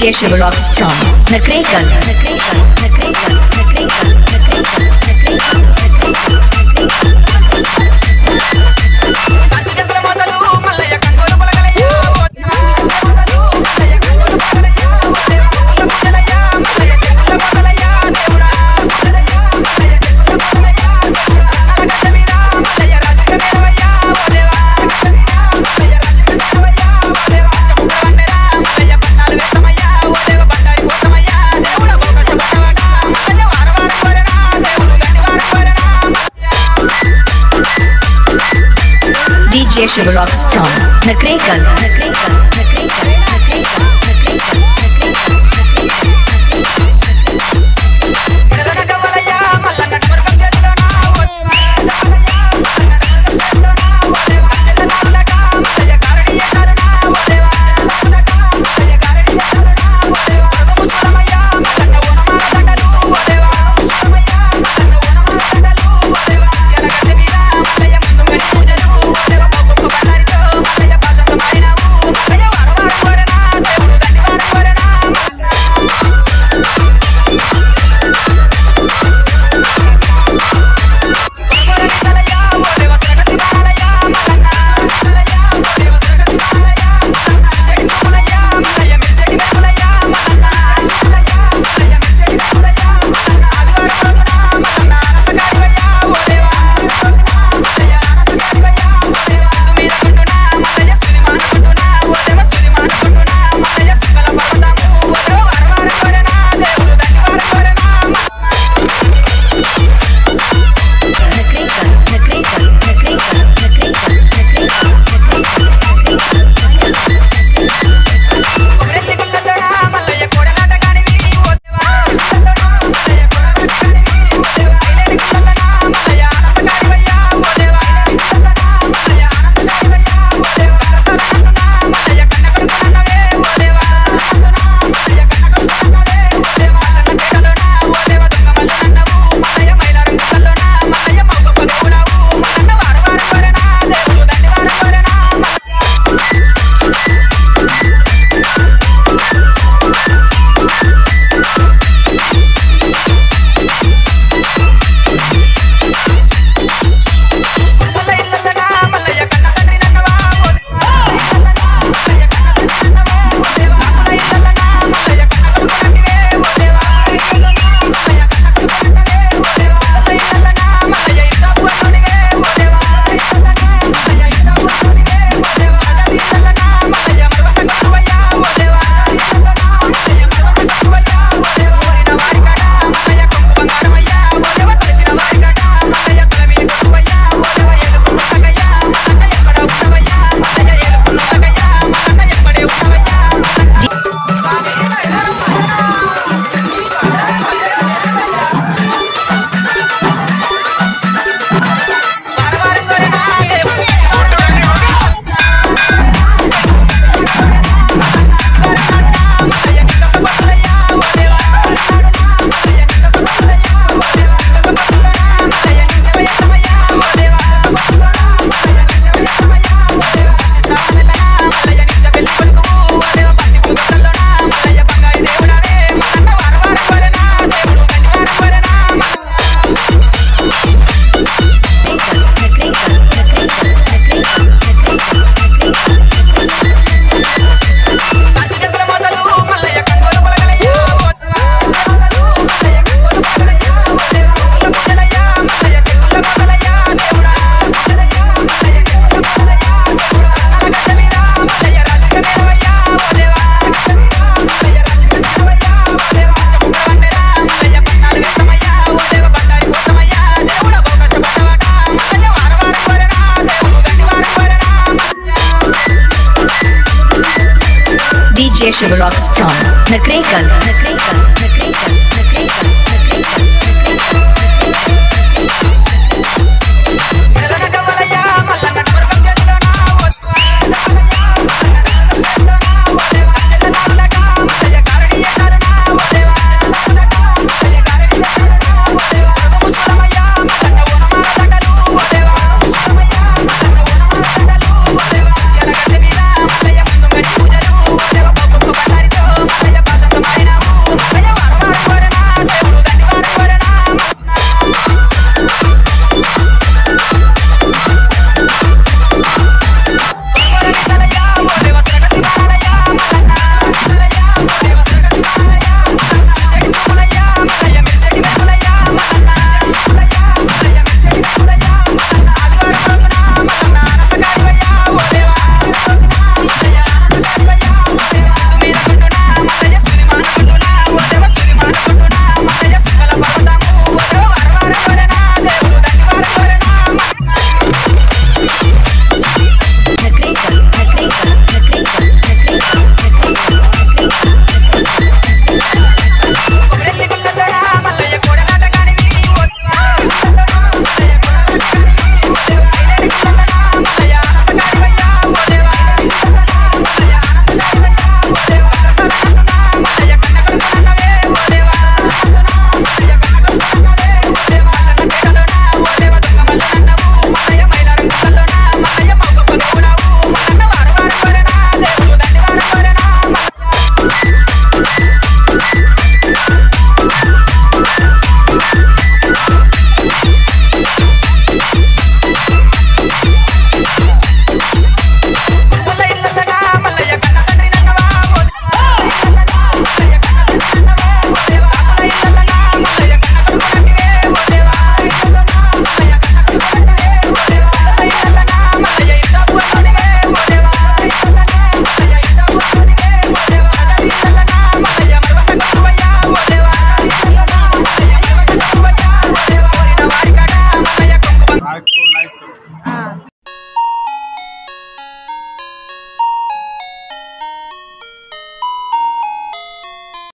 DJ The from The Nakrekan. Shivarocks from Nakrekal. Nakrekal. my DJ Shivarocks from Nakrekal.